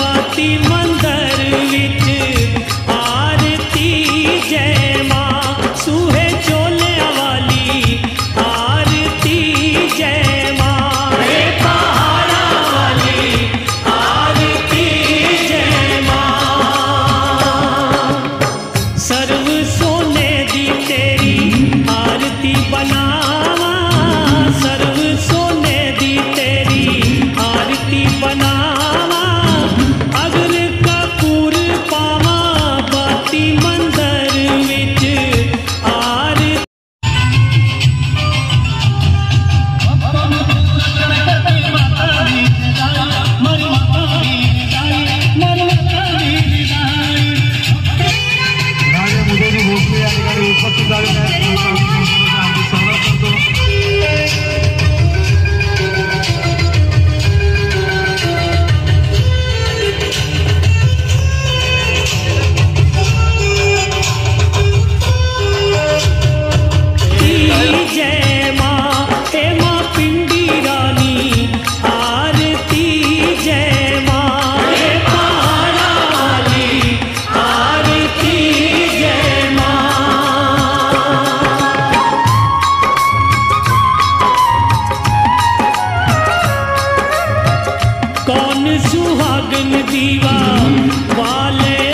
बाती मंदिर बाती कौन सुहागन दीवा? वाले